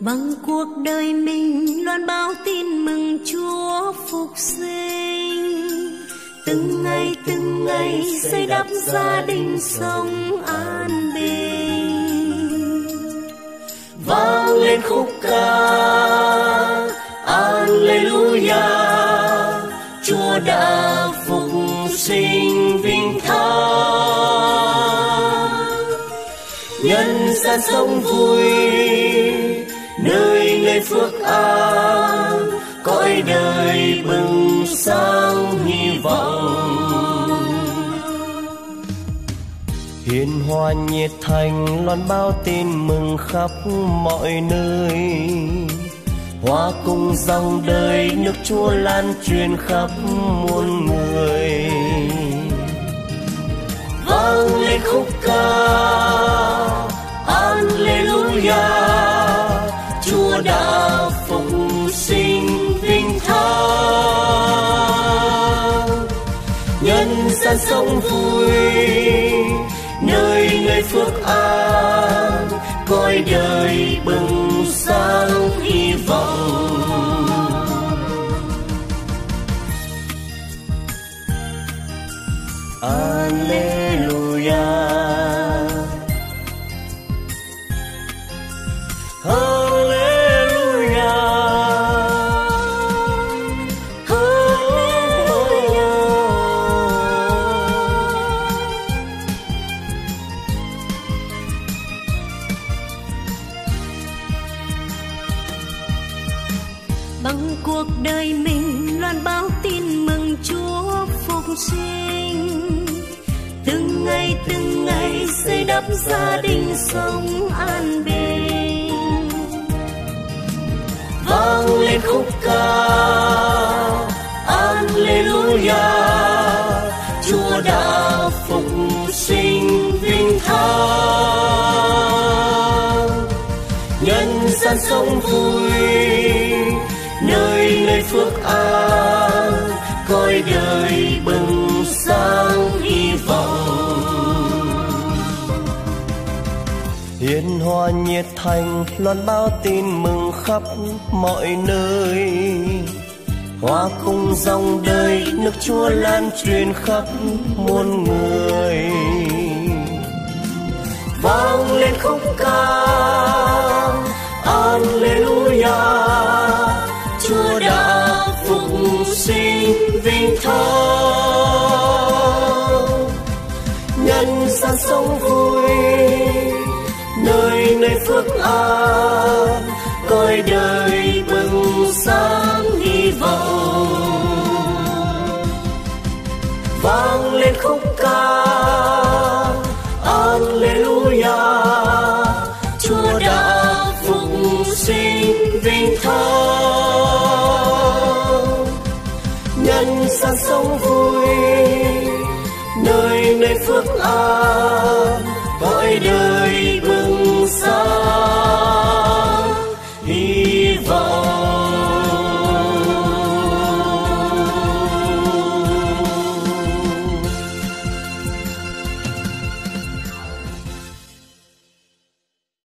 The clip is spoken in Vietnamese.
bằng cuộc đời mình, loan báo tin mừng Chúa phục sinh. Từng ngày từng ngày xây đắp gia đình sống an bình. Vang lên khúc ca, Alleluia. Chúa đã phục sinh vinh thang nhân gian sống vui nơi nơi phước an, cõi đời bừng sáng hy vọng. Hiền hòa nhiệt thành loan bao tin mừng khắp mọi nơi. Hoa cùng dòng đời nước chúa lan truyền khắp muôn người. Vang lên khúc ca vui. Nơi người phước an cõi đời bừng sáng hy vọng. Alleluia bằng cuộc đời mình, loan báo tin mừng Chúa phục sinh. Từng ngày từng ngày xây đắp gia đình sống an bình. Vang lên khúc ca, Alleluia. Chúa đã phục sinh vinh thang. Nhân gian sống vui nơi nơi phước an coi đời bừng sáng hy vọng. Hiền hòa nhiệt thành, loan bao tin mừng khắp mọi nơi. Hoa cùng dòng đời, nước chúa lan truyền khắp muôn người. Chúa đã phục sinh vinh thọ nhân gian sống vui nơi nơi phước an. anh ra sống vui nơi nơi phước an.